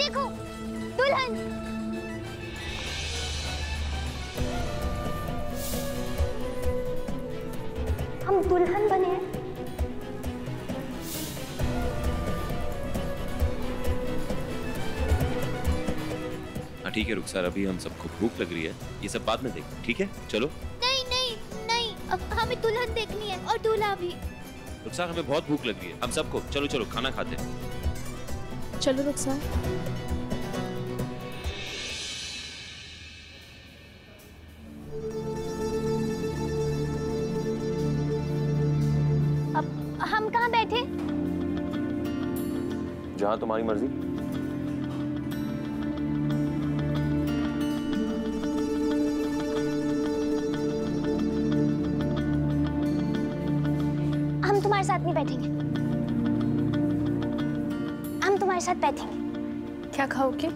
देखो दुल्हन। हम दुल्हन बने हैं। हाँ ठीक है रुखसार अभी हम सबको भूख लग रही है। ये सब बाद में देख ठीक है? चलो। नहीं नहीं नहीं अब हमें दुल्हन देखनी है और दूल्हा भी। रुखसार हमें बहुत भूख लग रही है। हम सबको चलो चलो खाना खाते हैं। चलो रुखसार अब हम कहाँ बैठे? जहाँ तुम्हारी मर्ज़ी। हम तुम्हारे साथ नहीं बैठेंगे। साथ बैठेंगे। क्या खाओगे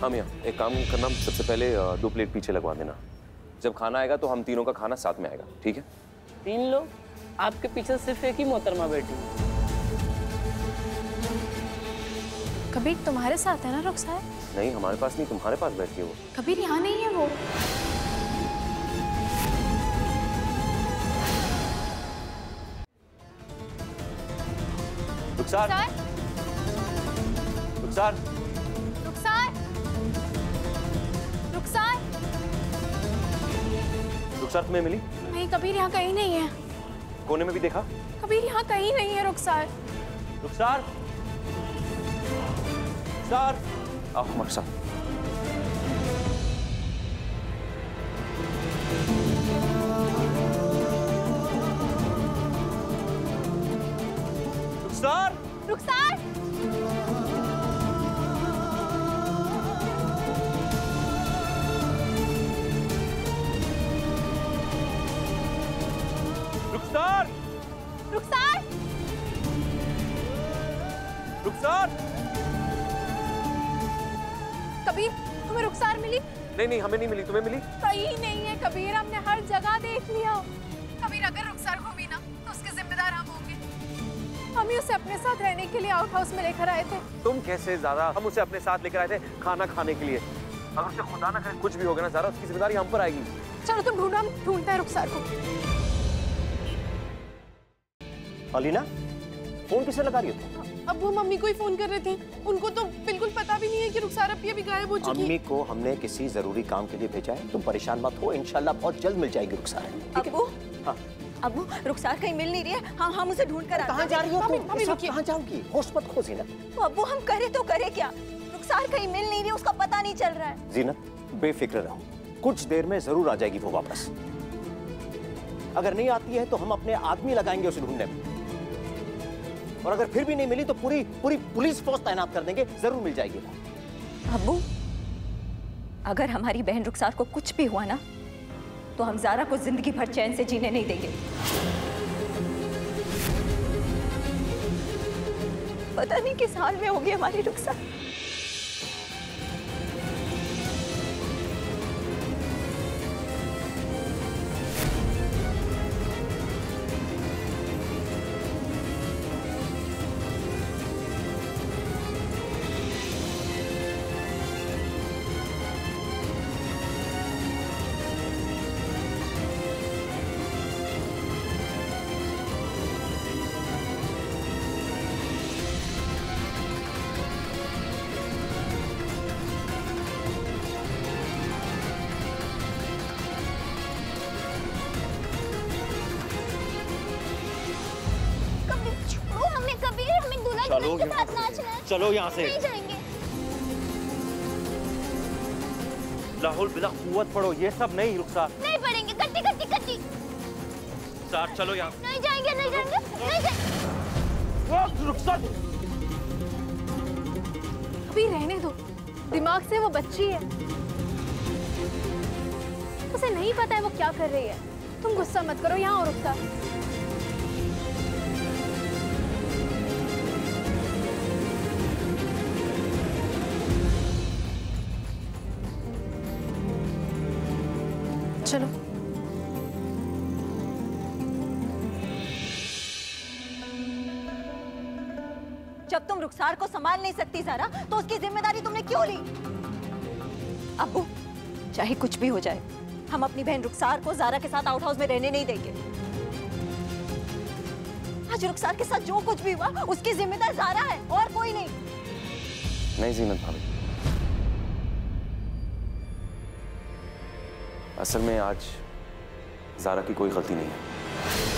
हाँ मियाँ एक काम करना सबसे पहले दो प्लेट पीछे लगवा देना। जब खाना आएगा तो हम तीनों का खाना साथ में आएगा ठीक है? तीन लोग? आपके पीछे सिर्फ़ एक ही मोहतरमा बैठी कबीर तुम्हारे साथ है ना रुखसार नहीं हमारे पास नहीं तुम्हारे पास बैठी है वो। कबीर यहाँ नहीं है वो। रुखसार! रुखसार रुखसार! रुखसार तुम्हें मिली? नहीं कबीर यहाँ कहीं नहीं है। कोने में भी देखा? कबीर यहाँ कहीं नहीं है रुखसार। रुखसार? रुखसार? आओ हमारे साथ। रुखसार? रुखसार? रुखसार रुखसार कबीर तुम्हें रुखसार मिली? नहीं नहीं हमें नहीं मिली तुम्हें मिली? कहीं नहीं है कबीर हमने हर जगह देख लिया। कबीर अगर रुखसार घूमी ना तो उसके जिम्मेदार हम होंगे। हम ही उसे अपने साथ रहने के लिए आउट हाउस में लेकर आए थे। तुम कैसे ज़्यादा? हम उसे अपने साथ लेकर आए थे खाना खाने के लिए। अगर उसे खुदा ना करे कुछ भी होगा ना ज़्यादा उसकी ज़िम्मेदारी हम पर आएगी। चलो तुम ढूंढो हम ढूंढते हैं रुखसार को। अलीना फ़ोन किसे लगा रही हो अब वो मम्मी को ही फ़ोन कर रहे थे। उनको तो बिल्कुल पता भी नहीं है कि रुखसार अभी अभी गायब हो चुकी अम्मी है को हमने किसी ज़रूरी काम के लिए भेजा है। तुम परेशान मत हो इंशाल्लाह बहुत जल्द मिल जाएगी रुखसार। अबू हाँ। अबू रुखसार कहीं मिल नहीं रही है। हम हम उसे ढूंढ कर कहाँ जा रही हो तुम? मम्मी, रुकिए। कहाँ जाओगी? होश मत खो जीनत। तो अबू हम करे तो करे क्या? रुखसार कहीं मिल नहीं रही उसका पता नहीं चल रहा है। जीनत बेफिक्र रहो। कुछ देर में ज़रूर आ जाएगी वो वापस। अगर नहीं आती है तो हम अपने आदमी लगाएँगे उसे ढूँढने में। और अगर फिर भी नहीं मिली तो पूरी पूरी पुलिस फोर्स तैनात कर देंगे, ज़रूर मिल जाएगी। अबू, अगर हमारी बहन रुखसार को कुछ भी हुआ ना तो हम जारा को ज़िंदगी भर चैन से जीने नहीं देंगे। पता नहीं किस हाल में होगी हमारी रुखसार। छोड़ो हमें कबीर हमें दूल्हा चलो के साथ नाचना है। चलो यहाँ से। नहीं जाएँगे। लाहौल बिला कुवत पड़ो ये सब नहीं रुखसार नहीं पढ़ेंगे कट्टी कट्टी कट्टी। साथ चलो यहाँ। नहीं जाएँगे नहीं जाएँगे नहीं जाएँगे। रुखसार अभी रहने दो। दिमाग से वो बच्ची है। उसे नहीं पता है वो क्या कर रही है। तुम गुस्सा मत करो यहाँ और रुकता। रुखसार को संभाल नहीं सकती, सारा। तो उसकी ज़िम्मेदारी तुमने क्यों ली? अबू, चाहे कुछ भी हो जाए, हम अपनी बहन रुखसार को जारा के साथ आउट हाउस में रहने नहीं देंगे। आज रुखसार के साथ जो कुछ भी हुआ, उसकी जिम्मेदार जारा है, और कोई नहीं। नहीं, जीनत भाभी। असल में आज जारा की कोई गलती नहीं है।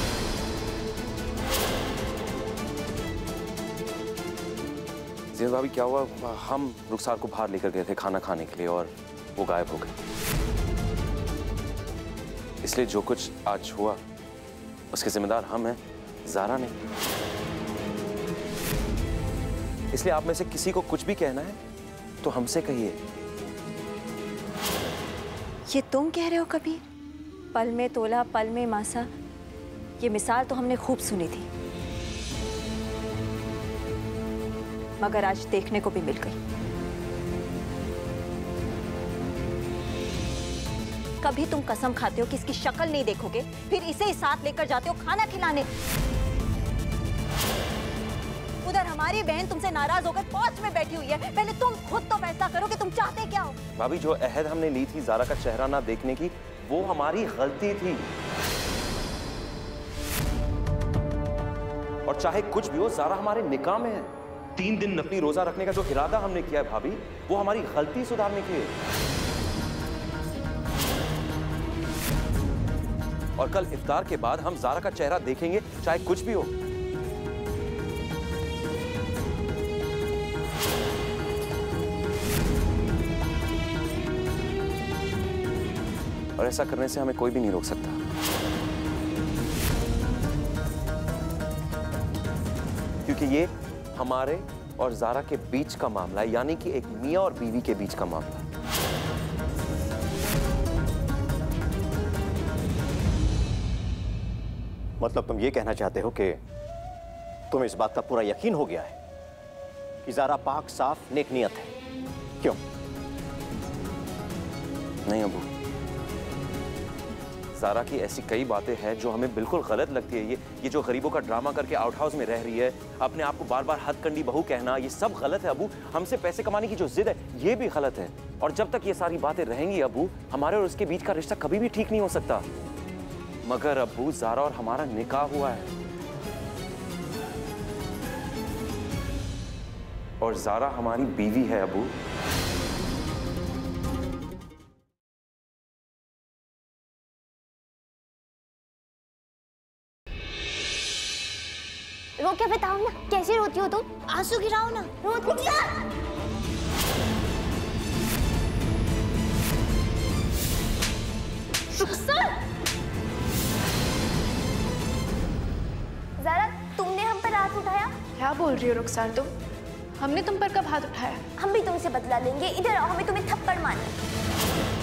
जीनत भाभी, क्या हुआ? हम रुखसार को बाहर लेकर गए थे खाना खाने के लिए और वो गायब हो गए। इसलिए जो कुछ आज हुआ, उसके जिम्मेदार हम हैं, जारा नहीं इसलिए आप में से किसी को कुछ भी कहना है तो हमसे कहिए। ये तुम कह रहे हो कबीर? पल में तोला, पल में मासा, ये मिसाल तो हमने खूब सुनी थी। मगर आज देखने को भी मिल गई। कभी तुम कसम खाते हो कि इसकी शक्ल नहीं देखोगे, फिर इसे ही साथ लेकर जाते हो खाना खिलाने। उधर हमारी बहन तुमसे नाराज़ होकर पहुँच में बैठी हुई है। पहले तुम खुद तो फैसला करो कि तुम चाहते क्या हो। भाभी, जो अहद हमने ली थी जारा का चेहरा ना देखने की, वो हमारी गलती थी। और चाहे कुछ भी हो, जारा हमारे निकाह में है। तीन दिन नकली रोजा रखने का जो इरादा हमने किया है भाभी, वो हमारी गलती सुधारने की है और कल इफ्तार के बाद हम जारा का चेहरा देखेंगे, चाहे कुछ भी हो। और ऐसा करने से हमें कोई भी नहीं रोक सकता। क्योंकि ये हमारे और जारा के बीच का मामला है, यानी कि एक मियाँ और बीवी के बीच का मामला मतलब तुम ये कहना चाहते हो कि तुम्हें इस बात का पूरा यकीन हो गया है कि जारा पाक साफ़ नेक नियत है? क्यों? नहीं अबू। जारा की ऐसी कई बातें हैं जो हमें बिल्कुल गलत लगती है। ये ये जो गरीबों का ड्रामा करके आउट हाउस में रह रही है, अपने आप को बार बार हथकंडी, बहू कहना, ये सब गलत है अबू। हमसे पैसे कमाने की जो जिद है, ये भी गलत है। और जब तक ये सारी बातें रहेंगी अबू, हमारे और उसके बीच का रिश्ता कभी भी ठीक नहीं हो सकता। मगर अबू, जारा और हमारा निकाह हुआ है। और जारा हमारी बीवी है अबू। रो के बताओ ना कैसे रोती हो तुम? आँसू गिराओ ना रो जा जरा तुमने हम पर हाथ उठाया? क्या बोल रही हो रुखसार तुम? हमने तुम पर कब हाथ उठाया? हम भी तुमसे बदला लेंगे। इधर आओ हमें तुम्हें थप्पड़ मारना।